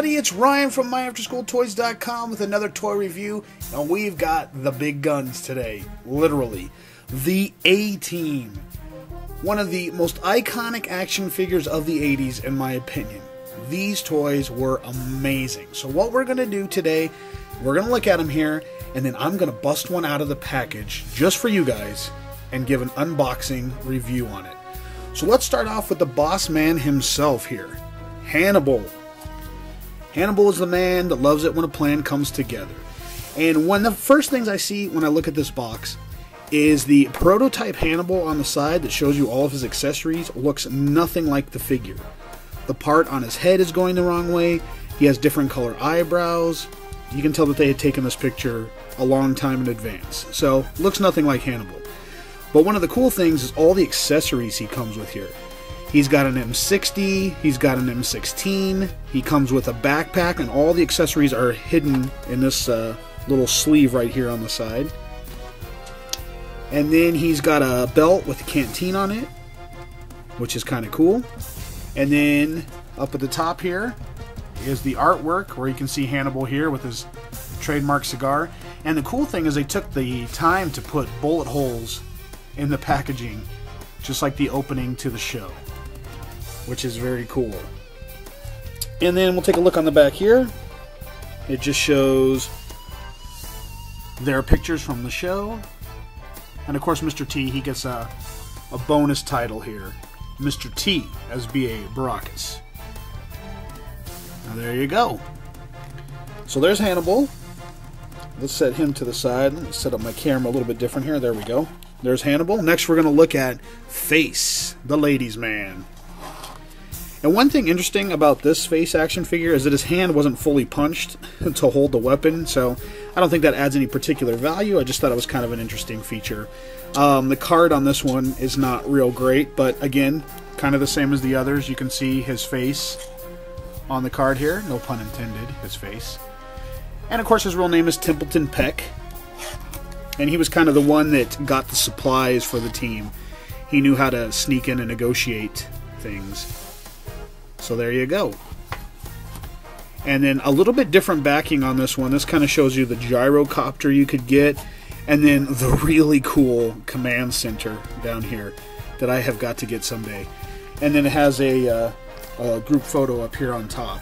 everybody, it's Ryan from MyAfterSchoolToys.com with another toy review, and we've got the big guns today. Literally, the A-Team. One of the most iconic action figures of the 80s, in my opinion. These toys were amazing. So what we're going to do today, we're going to look at them here, and then I'm going to bust one out of the package just for you guys and give an unboxing review on it. So let's start off with the boss man himself here, Hannibal. Hannibal is the man that loves it when a plan comes together. And one of the first things I see when I look at this box is the prototype Hannibal on the side that shows you all of his accessories looks nothing like the figure. The part on his head is going the wrong way. He has different color eyebrows. You can tell that they had taken this picture a long time in advance. So, looks nothing like Hannibal. But one of the cool things is all the accessories he comes with here. He's got an M60, he's got an M16, he comes with a backpack, and all the accessories are hidden in this uh, little sleeve right here on the side. And then he's got a belt with a canteen on it, which is kind of cool. And then up at the top here is the artwork where you can see Hannibal here with his trademark cigar. And the cool thing is they took the time to put bullet holes in the packaging, just like the opening to the show, which is very cool. And then we'll take a look on the back here. It just shows their pictures from the show. And of course, Mr. T, he gets a, a bonus title here Mr. T as B.A. Baracus. Now, there you go. So there's Hannibal. Let's set him to the side. Let's set up my camera a little bit different here. There we go. There's Hannibal. Next, we're going to look at Face, the ladies' man. And one thing interesting about this face action figure is that his hand wasn't fully punched to hold the weapon, so I don't think that adds any particular value. I just thought it was kind of an interesting feature. Um, the card on this one is not real great, but again, kind of the same as the others. You can see his face on the card here. No pun intended, his face. And of course, his real name is Templeton Peck and he was kind of the one that got the supplies for the team. He knew how to sneak in and negotiate things. So there you go. And then a little bit different backing on this one. This kind of shows you the gyrocopter you could get, and then the really cool command center down here that I have got to get someday. And then it has a, uh, a group photo up here on top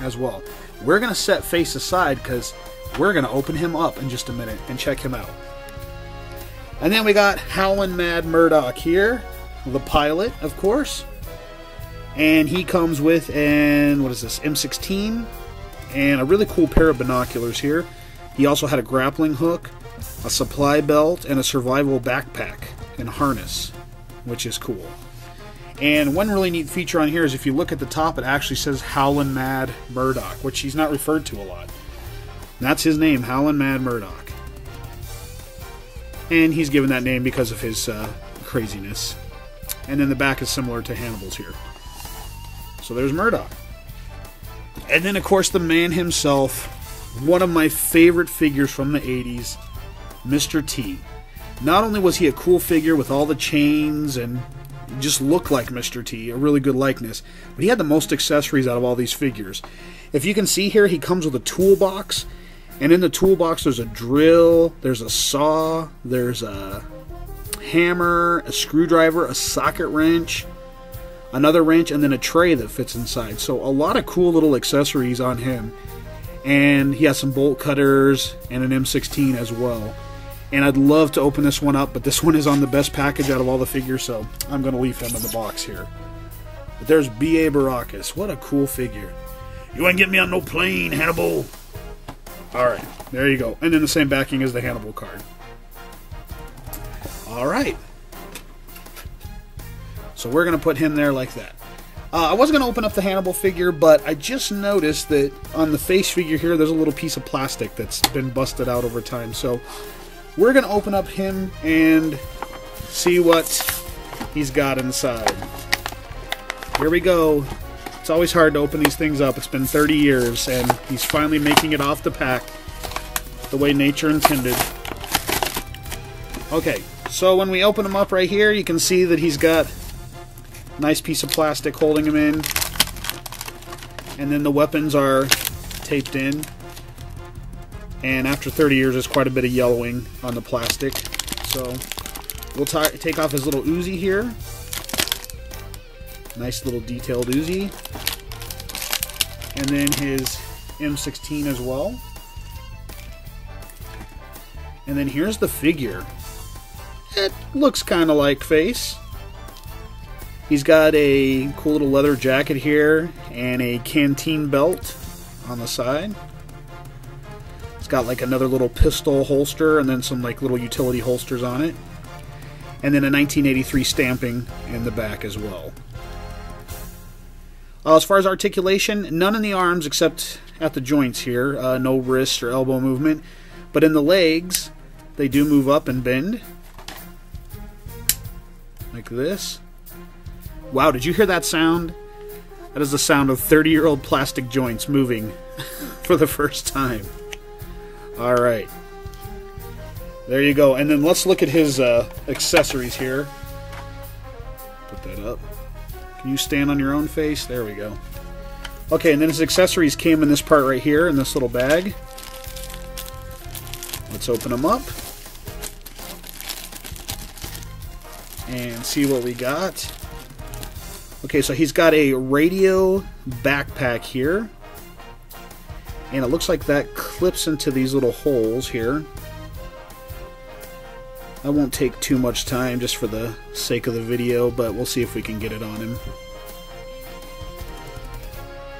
as well. We're going to set face aside because we're going to open him up in just a minute and check him out. And then we got Howlin' Mad Murdock here, the pilot, of course. And he comes with an, what is this, M16? And a really cool pair of binoculars here. He also had a grappling hook, a supply belt, and a survival backpack and harness, which is cool. And one really neat feature on here is if you look at the top, it actually says Howlin' Mad Murdock, which he's not referred to a lot. That's his name, Howlin' Mad Murdock. And he's given that name because of his uh, craziness. And then the back is similar to Hannibal's here. So there's Murdock. And then, of course, the man himself, one of my favorite figures from the 80s, Mr. T. Not only was he a cool figure with all the chains and just looked like Mr. T, a really good likeness, but he had the most accessories out of all these figures. If you can see here, he comes with a toolbox and in the toolbox, there's a drill, there's a saw, there's a hammer, a screwdriver, a socket wrench, another wrench, and then a tray that fits inside. So a lot of cool little accessories on him. And he has some bolt cutters and an M16 as well. And I'd love to open this one up, but this one is on the best package out of all the figures, so I'm going to leave him in the box here. But there's B.A. Baracus. What a cool figure. You ain't getting me on no plane, Hannibal. Alright, there you go. And then the same backing as the Hannibal card. Alright. So we're going to put him there like that. Uh, I wasn't going to open up the Hannibal figure, but I just noticed that on the face figure here, there's a little piece of plastic that's been busted out over time. So we're going to open up him and see what he's got inside. Here we go. It's always hard to open these things up. It's been 30 years, and he's finally making it off the pack the way nature intended. Okay, so when we open him up right here, you can see that he's got nice piece of plastic holding them in. And then the weapons are taped in. And after 30 years, there's quite a bit of yellowing on the plastic. So we'll take off his little Uzi here. Nice little detailed Uzi. And then his M16 as well. And then here's the figure. It looks kind of like Face. He's got a cool little leather jacket here and a canteen belt on the side. It's got like another little pistol holster and then some like little utility holsters on it. And then a 1983 stamping in the back as well. Uh, as far as articulation, none in the arms except at the joints here. Uh, no wrist or elbow movement. But in the legs, they do move up and bend. Like this. Wow, did you hear that sound? That is the sound of 30 year old plastic joints moving for the first time. Alright. There you go. And then let's look at his uh, accessories here. Put that up. Can you stand on your own face? There we go. Okay, and then his accessories came in this part right here, in this little bag. Let's open them up. And see what we got. Okay, so he's got a radio backpack here. And it looks like that clips into these little holes here. I won't take too much time just for the sake of the video, but we'll see if we can get it on him.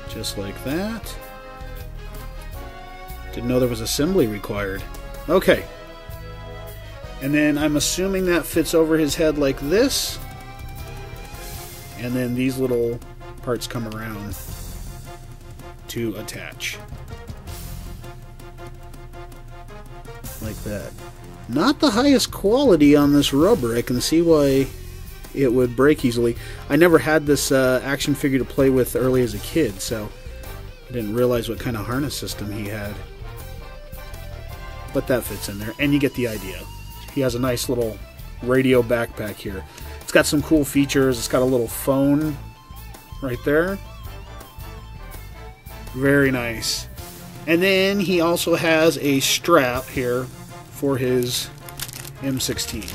Just like that. Didn't know there was assembly required. Okay. And then I'm assuming that fits over his head like this and then these little parts come around to attach. Like that. Not the highest quality on this rubber. I can see why it would break easily. I never had this uh, action figure to play with early as a kid, so I didn't realize what kind of harness system he had. But that fits in there, and you get the idea. He has a nice little radio backpack here. It's got some cool features. It's got a little phone right there. Very nice. And then he also has a strap here for his M16.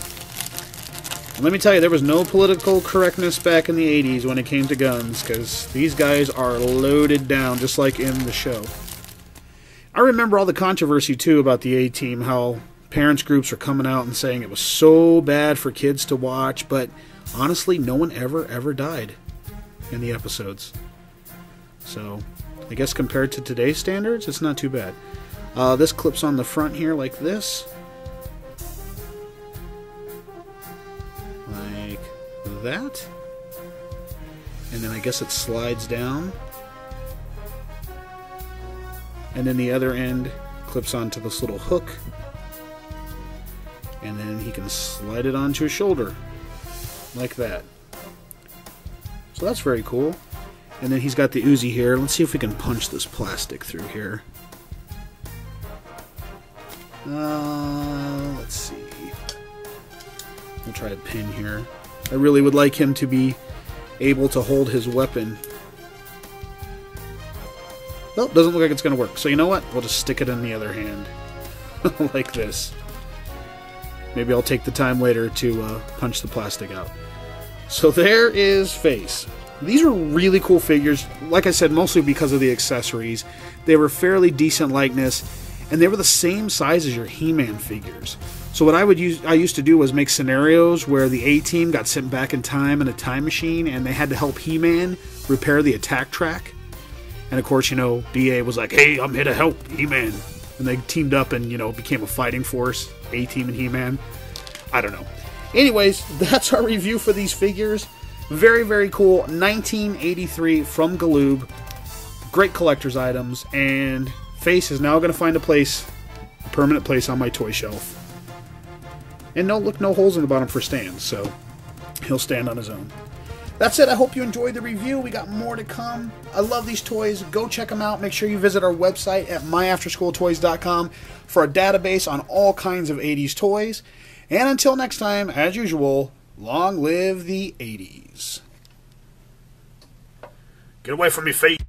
let me tell you, there was no political correctness back in the 80s when it came to guns, because these guys are loaded down, just like in the show. I remember all the controversy, too, about the A-Team, how parents groups are coming out and saying it was so bad for kids to watch, but honestly, no one ever, ever died in the episodes. So, I guess compared to today's standards, it's not too bad. Uh, this clips on the front here like this. Like that. And then I guess it slides down. And then the other end clips onto this little hook and then he can slide it onto his shoulder like that. So that's very cool. And then he's got the Uzi here. Let's see if we can punch this plastic through here. Uh, let's see. We'll try a pin here. I really would like him to be able to hold his weapon. Well, doesn't look like it's going to work. So you know what? We'll just stick it in the other hand. like this. Maybe I'll take the time later to uh, punch the plastic out. So there is Face. These are really cool figures. Like I said, mostly because of the accessories. They were fairly decent likeness, and they were the same size as your He-Man figures. So what I would use, I used to do was make scenarios where the A Team got sent back in time in a time machine, and they had to help He-Man repair the Attak Trak. And of course, you know, BA was like, "Hey, I'm here to help He-Man," and they teamed up and you know became a fighting force. A Team and He Man. I don't know. Anyways, that's our review for these figures. Very, very cool. 1983 from Galoob. Great collector's items. And Face is now going to find a place, a permanent place on my toy shelf. And no, look, no holes in the bottom for stands, so he'll stand on his own. That's it. I hope you enjoyed the review. We got more to come. I love these toys. Go check them out. Make sure you visit our website at myafterschooltoys.com for a database on all kinds of 80s toys. And until next time, as usual, long live the 80s. Get away from me, feet.